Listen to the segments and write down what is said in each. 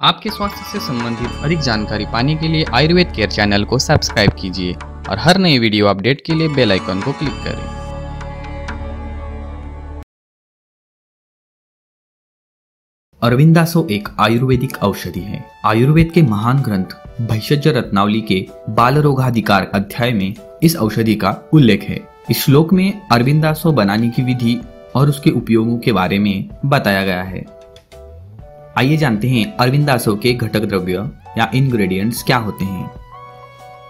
आपके स्वास्थ्य से संबंधित अधिक जानकारी पाने के लिए आयुर्वेद केयर चैनल को सब्सक्राइब कीजिए और हर नए वीडियो अपडेट के लिए बेल आइकन को क्लिक करें। अरविंदासो एक आयुर्वेदिक औषधि है। आयुर्वेद के महान ग्रंथ भैषज रत्नावली के बाल रोगाधिकार अध्याय में इस औषधि का उल्लेख है। इस श्लोक में अरविंदासो बनाने की विधि और उसके उपयोगों के बारे में बताया गया है। आइए जानते हैं अरविंदासों के घटक द्रव्य या इंग्रेडिएंट्स क्या होते हैं।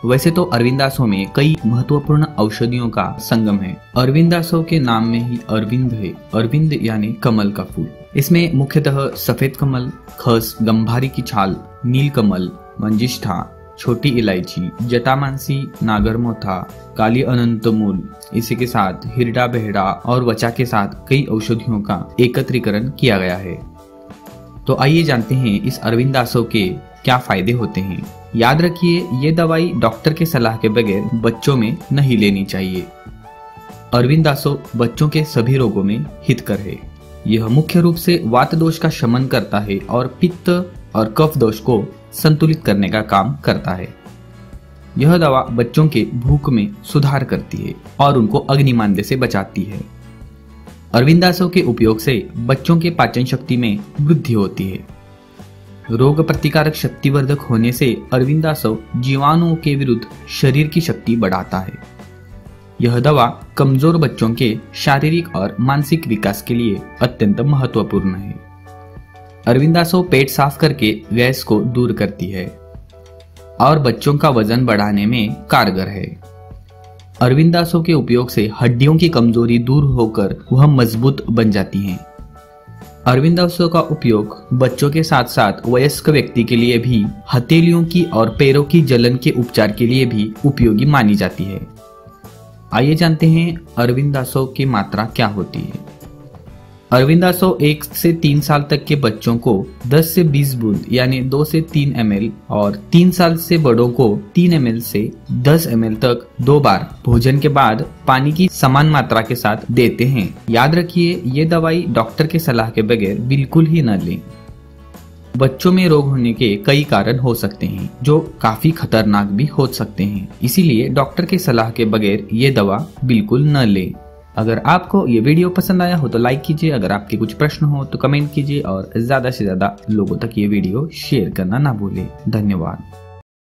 वैसे तो अरविंदासो में कई महत्वपूर्ण औषधियों का संगम है। अरविंदासों के नाम में ही अरविंद है। अरविंद यानी कमल का फूल। इसमें मुख्यतः सफ़ेद कमल, खस, गंभारी की छाल, नील कमल, मंजिष्ठा, छोटी इलायची जटामांसी नागरमोथा, काली अनंत मूल, इसी के साथ हिरडा बेहड़ा और वचा के साथ कई औषधियों का एकत्रीकरण किया गया है। तो आइए जानते हैं इस अरविंदासों के क्या फ़ायदे होते हैं। याद रखिए, ये दवाई डॉक्टर के सलाह के बगैर बच्चों में नहीं लेनी चाहिए। अरविंदासो बच्चों के सभी रोगों में हितकर है। यह मुख्य रूप से वात दोष का शमन करता है और पित्त और कफ दोष को संतुलित करने का काम करता है। यह दवा बच्चों के भूख में सुधार करती है और उनको अग्निमांद्य से बचाती है। अरविंदासों के उपयोग से बच्चों के पाचन शक्ति में वृद्धि होती है। रोग प्रतिकारक शक्तिवर्धक होने से अरविंदासव जीवाणुओं के विरुद्ध शरीर की शक्ति बढ़ाता है। यह दवा कमज़ोर बच्चों के शारीरिक और मानसिक विकास के लिए अत्यंत महत्वपूर्ण है। अरविंदासो पेट साफ़ करके गैस को दूर करती है और बच्चों का वज़न बढ़ाने में कारगर है। अरविंदासों के उपयोग से हड्डियों की कमज़ोरी दूर होकर वह मज़बूत बन जाती हैं। अरविंदासों का उपयोग बच्चों के साथ साथ वयस्क व्यक्ति के लिए भी, हथेलियों की और पैरों की जलन के उपचार के लिए भी उपयोगी मानी जाती है। आइए जानते हैं अरविंदासों की मात्रा क्या होती है। अरविंदासो एक से तीन साल तक के बच्चों को 10 से 20 बूंद, यानी 2 से 3 एम और तीन साल से बड़ों को 3 एम से 10 एम तक दो बार भोजन के बाद पानी की समान मात्रा के साथ देते हैं। याद रखिए, ये दवाई डॉक्टर के सलाह के बगैर बिल्कुल ही न लें। बच्चों में रोग होने के कई कारण हो सकते हैं, जो काफ़ी खतरनाक भी हो सकते हैं। इसीलिए डॉक्टर के सलाह के बगैर ये दवा बिल्कुल न लें। अगर आपको ये वीडियो पसंद आया हो तो लाइक कीजिए। अगर आपके कुछ प्रश्न हो तो कमेंट कीजिए और ज़्यादा से ज़्यादा लोगों तक ये वीडियो शेयर करना ना भूलें। धन्यवाद।